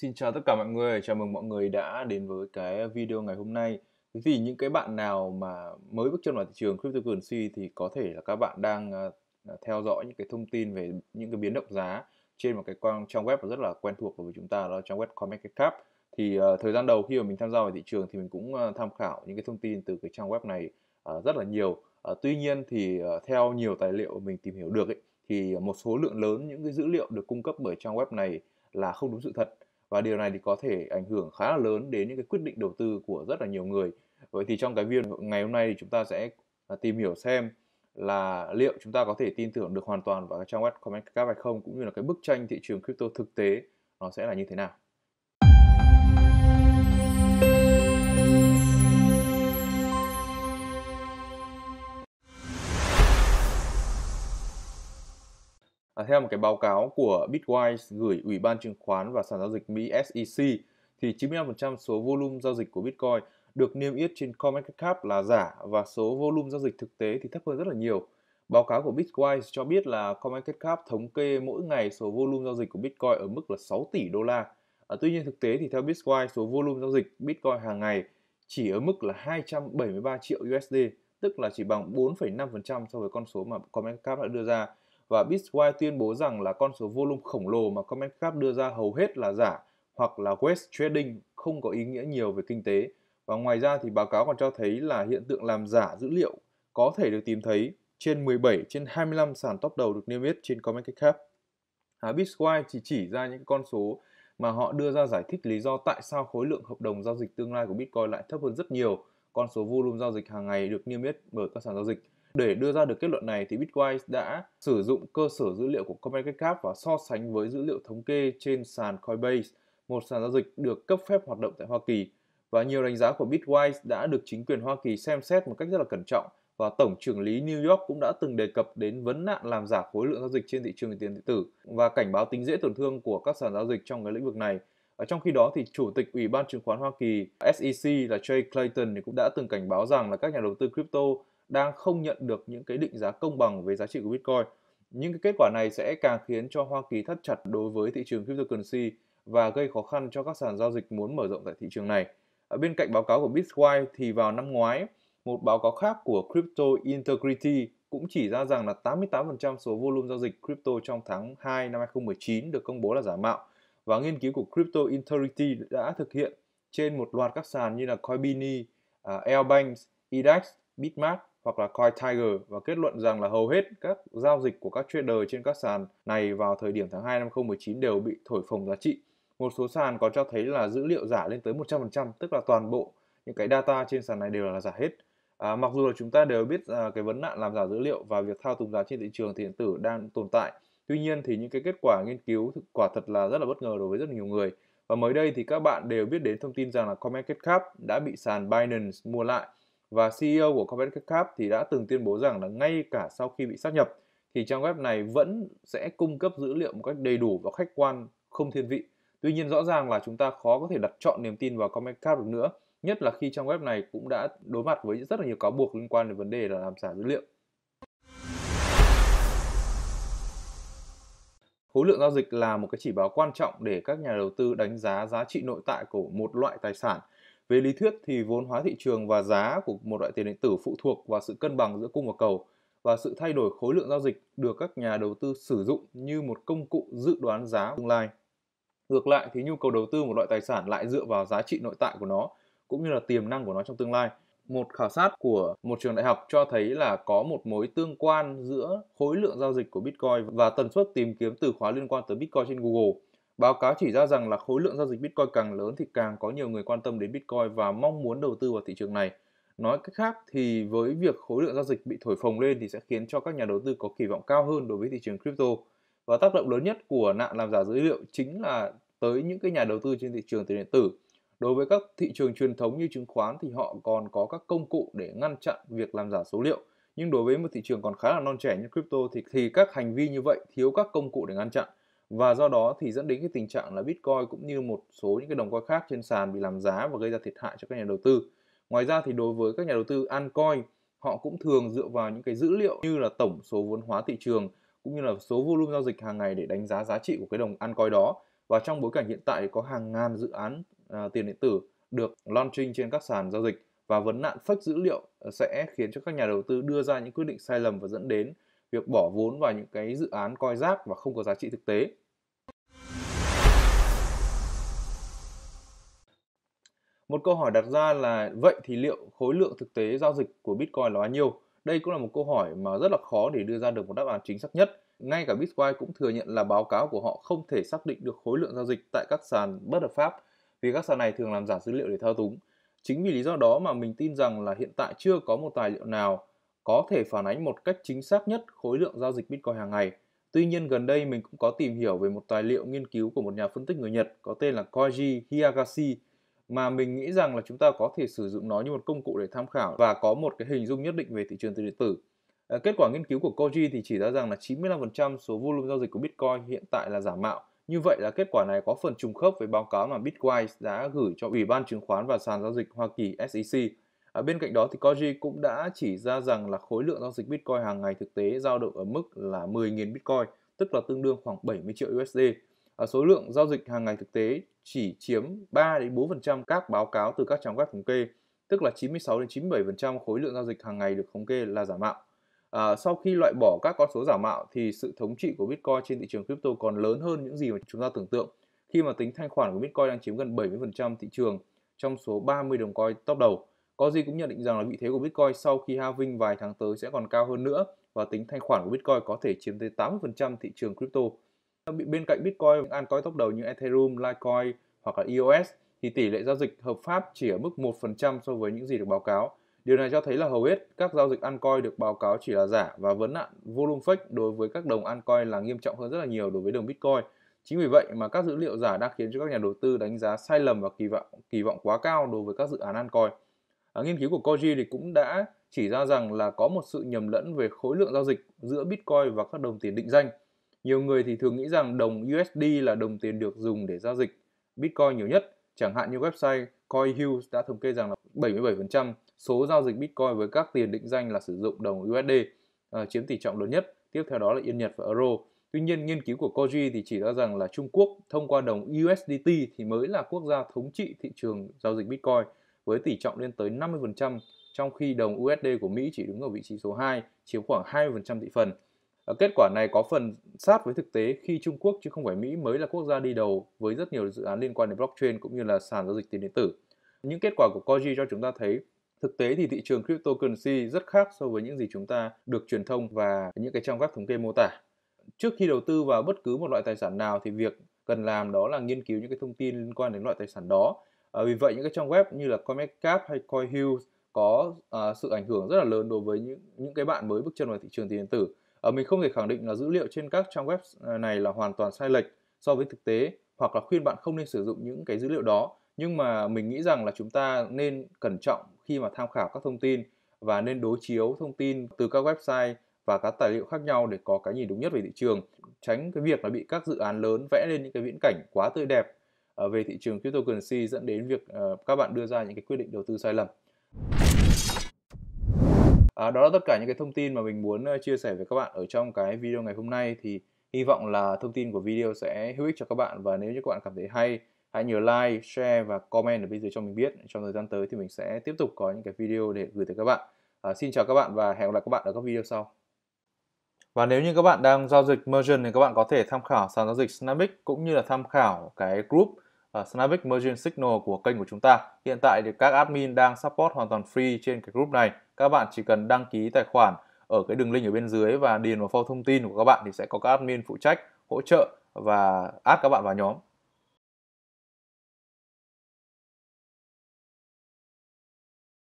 Xin chào tất cả mọi người, chào mừng mọi người đã đến với cái video ngày hôm nay. Thế thì những cái bạn nào mà mới bước chân vào thị trường cryptocurrency thì có thể là các bạn đang à, à, theo dõi những cái thông tin về những cái biến động giá trên một cái trang web rất là quen thuộc với chúng ta đó là trang web CoinMarketCap. Thì uh, thời gian đầu khi mà mình tham gia vào thị trường thì mình cũng uh, tham khảo những cái thông tin từ cái trang web này uh, rất là nhiều. Uh, tuy nhiên thì uh, theo nhiều tài liệu mình tìm hiểu được ấy, thì một số lượng lớn những cái dữ liệu được cung cấp bởi trang web này là không đúng sự thật và điều này thì có thể ảnh hưởng khá là lớn đến những cái quyết định đầu tư của rất là nhiều người. Vậy thì trong cái video ngày hôm nay thì chúng ta sẽ à, tìm hiểu xem là liệu chúng ta có thể tin tưởng được hoàn toàn vào cái trang web CoinMarketCap hay không, cũng như là cái bức tranh thị trường crypto thực tế nó sẽ là như thế nào. À, theo một cái báo cáo của Bitwise gửi Ủy ban chứng khoán và sàn giao dịch Mỹ SEC thì 95% số volume giao dịch của Bitcoin được niêm yết trên CoinMarketCap là giả và số volume giao dịch thực tế thì thấp hơn rất là nhiều. Báo cáo của Bitwise cho biết là CoinMarketCap thống kê mỗi ngày số volume giao dịch của Bitcoin ở mức là 6 tỷ đô la. À, tuy nhiên thực tế thì theo Bitwise số volume giao dịch Bitcoin hàng ngày chỉ ở mức là 273 triệu USD, tức là chỉ bằng 4,5% so với con số mà CoinMarketCap đã đưa ra và Bitwise tuyên bố rằng là con số volume khổng lồ mà CoinMarketCap đưa ra hầu hết là giả hoặc là waste trading không có ý nghĩa nhiều về kinh tế. Và ngoài ra thì báo cáo còn cho thấy là hiện tượng làm giả dữ liệu có thể được tìm thấy trên 17 trên 25 sàn top đầu được niêm yết trên CoinMarketCap. À, Bitwise chỉ chỉ ra những con số mà họ đưa ra giải thích lý do tại sao khối lượng hợp đồng giao dịch tương lai của Bitcoin lại thấp hơn rất nhiều con số volume giao dịch hàng ngày được niêm yết bởi các sàn giao dịch. Để đưa ra được kết luận này thì Bitwise đã sử dụng cơ sở dữ liệu của CoinMarketCap và so sánh với dữ liệu thống kê trên sàn Coinbase, một sàn giao dịch được cấp phép hoạt động tại Hoa Kỳ. Và nhiều đánh giá của Bitwise đã được chính quyền Hoa Kỳ xem xét một cách rất là cẩn trọng và Tổng trưởng lý New York cũng đã từng đề cập đến vấn nạn làm giả khối lượng giao dịch trên thị trường tiền điện tử và cảnh báo tính dễ tổn thương của các sàn giao dịch trong cái lĩnh vực này. Ở trong khi đó thì Chủ tịch Ủy ban chứng khoán Hoa Kỳ SEC là Jay Clayton thì cũng đã từng cảnh báo rằng là các nhà đầu tư crypto đang không nhận được những cái định giá công bằng về giá trị của Bitcoin. Những cái kết quả này sẽ càng khiến cho Hoa Kỳ thắt chặt đối với thị trường cryptocurrency và gây khó khăn cho các sàn giao dịch muốn mở rộng tại thị trường này. Ở bên cạnh báo cáo của Bitwise thì vào năm ngoái, một báo cáo khác của Crypto Integrity cũng chỉ ra rằng là 88% số volume giao dịch crypto trong tháng 2 năm 2019 được công bố là giả mạo. Và nghiên cứu của Crypto Integrity đã thực hiện trên một loạt các sàn như là Coinbase, à, Airbanks, EDAX, Bitmart hoặc là Coin Tiger và kết luận rằng là hầu hết các giao dịch của các trader trên các sàn này vào thời điểm tháng 2 năm 2019 đều bị thổi phồng giá trị. Một số sàn còn cho thấy là dữ liệu giả lên tới 100%, tức là toàn bộ những cái data trên sàn này đều là giả hết. À, mặc dù là chúng ta đều biết à, cái vấn nạn làm giả dữ liệu và việc thao túng giá trên thị trường điện tử đang tồn tại. Tuy nhiên thì những cái kết quả nghiên cứu thực quả thật là rất là bất ngờ đối với rất nhiều người. Và mới đây thì các bạn đều biết đến thông tin rằng là CoinMarketCap đã bị sàn Binance mua lại và CEO của CoinMarketCap thì đã từng tuyên bố rằng là ngay cả sau khi bị sát nhập thì trang web này vẫn sẽ cung cấp dữ liệu một cách đầy đủ và khách quan, không thiên vị. Tuy nhiên rõ ràng là chúng ta khó có thể đặt chọn niềm tin vào CoinMarketCap được nữa, nhất là khi trang web này cũng đã đối mặt với rất là nhiều cáo buộc liên quan đến vấn đề là làm giả dữ liệu. Khối lượng giao dịch là một cái chỉ báo quan trọng để các nhà đầu tư đánh giá giá trị nội tại của một loại tài sản về lý thuyết thì vốn hóa thị trường và giá của một loại tiền điện tử phụ thuộc vào sự cân bằng giữa cung và cầu và sự thay đổi khối lượng giao dịch được các nhà đầu tư sử dụng như một công cụ dự đoán giá tương lai. Ngược lại thì nhu cầu đầu tư một loại tài sản lại dựa vào giá trị nội tại của nó cũng như là tiềm năng của nó trong tương lai. Một khảo sát của một trường đại học cho thấy là có một mối tương quan giữa khối lượng giao dịch của Bitcoin và tần suất tìm kiếm từ khóa liên quan tới Bitcoin trên Google. Báo cáo chỉ ra rằng là khối lượng giao dịch Bitcoin càng lớn thì càng có nhiều người quan tâm đến Bitcoin và mong muốn đầu tư vào thị trường này. Nói cách khác thì với việc khối lượng giao dịch bị thổi phồng lên thì sẽ khiến cho các nhà đầu tư có kỳ vọng cao hơn đối với thị trường crypto. Và tác động lớn nhất của nạn làm giả dữ liệu chính là tới những cái nhà đầu tư trên thị trường tiền điện tử. Đối với các thị trường truyền thống như chứng khoán thì họ còn có các công cụ để ngăn chặn việc làm giả số liệu. Nhưng đối với một thị trường còn khá là non trẻ như crypto thì, thì các hành vi như vậy thiếu các công cụ để ngăn chặn và do đó thì dẫn đến cái tình trạng là Bitcoin cũng như một số những cái đồng coin khác trên sàn bị làm giá và gây ra thiệt hại cho các nhà đầu tư. Ngoài ra thì đối với các nhà đầu tư altcoin, họ cũng thường dựa vào những cái dữ liệu như là tổng số vốn hóa thị trường cũng như là số volume giao dịch hàng ngày để đánh giá giá trị của cái đồng altcoin đó. và trong bối cảnh hiện tại có hàng ngàn dự án à, tiền điện tử được launching trên các sàn giao dịch và vấn nạn fake dữ liệu ờ, sẽ khiến cho các nhà đầu tư đưa ra những quyết định sai lầm và dẫn đến việc bỏ vốn vào những cái dự án coi rác và không có giá trị thực tế. Một câu hỏi đặt ra là, vậy thì liệu khối lượng thực tế giao dịch của Bitcoin là bao nhiêu? Đây cũng là một câu hỏi mà rất là khó để đưa ra được một đáp án chính xác nhất. Ngay cả Bitcoin cũng thừa nhận là báo cáo của họ không thể xác định được khối lượng giao dịch tại các sàn bất hợp pháp, vì các sàn này thường làm giả dữ liệu để thao túng. Chính vì lý do đó mà mình tin rằng là hiện tại chưa có một tài liệu nào có thể phản ánh một cách chính xác nhất khối lượng giao dịch Bitcoin hàng ngày. Tuy nhiên, gần đây mình cũng có tìm hiểu về một tài liệu nghiên cứu của một nhà phân tích người Nhật có tên là Koji Hiyagashi mà mình nghĩ rằng là chúng ta có thể sử dụng nó như một công cụ để tham khảo và có một cái hình dung nhất định về thị trường tiền điện tử. À, kết quả nghiên cứu của Koji thì chỉ ra rằng là 95% số volume giao dịch của Bitcoin hiện tại là giả mạo. Như vậy là kết quả này có phần trùng khớp với báo cáo mà Bitwise đã gửi cho Ủy ban chứng khoán và sàn giao dịch Hoa Kỳ SEC. À, bên cạnh đó thì Koji cũng đã chỉ ra rằng là khối lượng giao dịch Bitcoin hàng ngày thực tế giao động ở mức là 10.000 Bitcoin, tức là tương đương khoảng 70 triệu USD. À, số lượng giao dịch hàng ngày thực tế chỉ chiếm 3 đến 4% các báo cáo từ các trang web thống kê, tức là 96 đến 97% khối lượng giao dịch hàng ngày được thống kê là giả mạo. À, sau khi loại bỏ các con số giả mạo thì sự thống trị của Bitcoin trên thị trường crypto còn lớn hơn những gì mà chúng ta tưởng tượng khi mà tính thanh khoản của Bitcoin đang chiếm gần 70% thị trường trong số 30 đồng coin top đầu. Có gì cũng nhận định rằng là vị thế của Bitcoin sau khi halving vài tháng tới sẽ còn cao hơn nữa và tính thanh khoản của Bitcoin có thể chiếm tới 80% thị trường crypto. Ờ, bên cạnh Bitcoin, những altcoin top đầu như Ethereum, Litecoin hoặc là EOS thì tỷ lệ giao dịch hợp pháp chỉ ở mức 1% so với những gì được báo cáo. Điều này cho thấy là hầu hết các giao dịch altcoin được báo cáo chỉ là giả và vấn nạn volume fake đối với các đồng altcoin là nghiêm trọng hơn rất là nhiều đối với đồng Bitcoin. Chính vì vậy mà các dữ liệu giả đang khiến cho các nhà đầu tư đánh giá sai lầm và kỳ vọng kỳ vọng quá cao đối với các dự án altcoin. À, nghiên cứu của Koji thì cũng đã chỉ ra rằng là có một sự nhầm lẫn về khối lượng giao dịch giữa Bitcoin và các đồng tiền định danh. Nhiều người thì thường nghĩ rằng đồng USD là đồng tiền được dùng để giao dịch Bitcoin nhiều nhất. Chẳng hạn như website CoinHues đã thống kê rằng là 77% số giao dịch Bitcoin với các tiền định danh là sử dụng đồng USD à, chiếm tỷ trọng lớn nhất. Tiếp theo đó là Yên Nhật và Euro. Tuy nhiên, nghiên cứu của Koji thì chỉ ra rằng là Trung Quốc thông qua đồng USDT thì mới là quốc gia thống trị thị trường giao dịch Bitcoin với tỷ trọng lên tới 50%, trong khi đồng USD của Mỹ chỉ đứng ở vị trí số 2, chiếm khoảng 20% thị phần. Ờ, kết quả này có phần sát với thực tế khi Trung Quốc chứ không phải Mỹ mới là quốc gia đi đầu với rất nhiều dự án liên quan đến blockchain cũng như là sàn giao dịch tiền điện tử. Những kết quả của Koji cho chúng ta thấy thực tế thì thị trường cryptocurrency rất khác so với những gì chúng ta được truyền thông và những cái trang web thống kê mô tả. Trước khi đầu tư vào bất cứ một loại tài sản nào thì việc cần làm đó là nghiên cứu những cái thông tin liên quan đến loại tài sản đó. À, vì vậy những cái trang web như là CoinMarketCap hay CoinHills có à, sự ảnh hưởng rất là lớn đối với những những cái bạn mới bước chân vào thị trường tiền điện tử. À, mình không thể khẳng định là dữ liệu trên các trang web này là hoàn toàn sai lệch so với thực tế hoặc là khuyên bạn không nên sử dụng những cái dữ liệu đó. Nhưng mà mình nghĩ rằng là chúng ta nên cẩn trọng khi mà tham khảo các thông tin và nên đối chiếu thông tin từ các website và các tài liệu khác nhau để có cái nhìn đúng nhất về thị trường tránh cái việc là bị các dự án lớn vẽ lên những cái viễn cảnh quá tươi đẹp. Ờ, về thị trường cryptocurrency dẫn đến việc ờ, các bạn đưa ra những cái quyết định đầu tư sai lầm À, đó là tất cả những cái thông tin mà mình muốn ờ, chia sẻ với các bạn ở trong cái video ngày hôm nay thì hy vọng là thông tin của video sẽ hữu ích cho các bạn và nếu như các bạn cảm thấy hay hãy nhớ like, share và comment ở bên dưới cho mình biết. Trong thời gian tới thì mình sẽ tiếp tục có những cái video để gửi tới các bạn. À, xin chào các bạn và hẹn gặp lại các bạn ở các video sau. Và nếu như các bạn đang giao dịch merchant thì các bạn có thể tham khảo sàn giao dịch Snabic cũng như là tham khảo cái group À, uh, Snabic Signal của kênh của chúng ta. Hiện tại thì các admin đang support hoàn toàn free trên cái group này. Các bạn chỉ cần đăng ký tài khoản ở cái đường link ở bên dưới và điền vào form thông tin của các bạn thì sẽ có các admin phụ trách hỗ trợ và add các bạn vào nhóm.